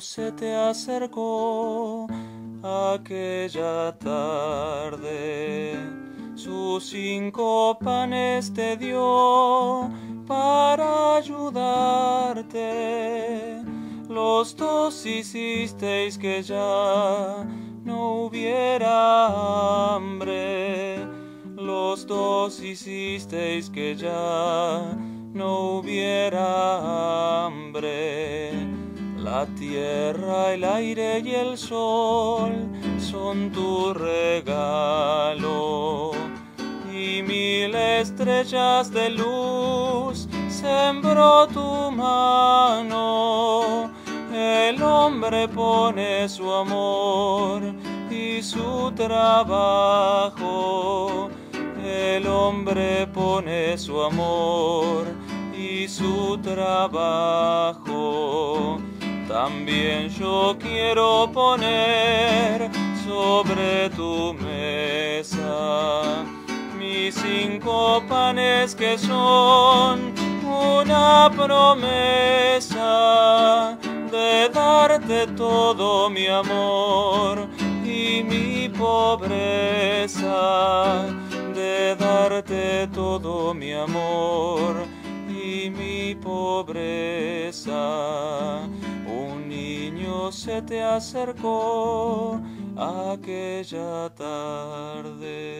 se te acercó aquella tarde. Sus cinco panes te dio para ayudarte. Los dos hicisteis que ya no hubiera hambre. Los dos hicisteis que ya no hubiera hambre. La tierra, el aire y el sol son tu regalo. Y mil estrellas de luz sembró tu mano. El hombre pone su amor y su trabajo. El hombre pone su amor y su trabajo. También yo quiero poner sobre tu mesa mis cinco panes que son una promesa de darte todo mi amor y mi pobreza, de darte todo mi amor y mi pobreza. Niño se te acercó aquella tarde.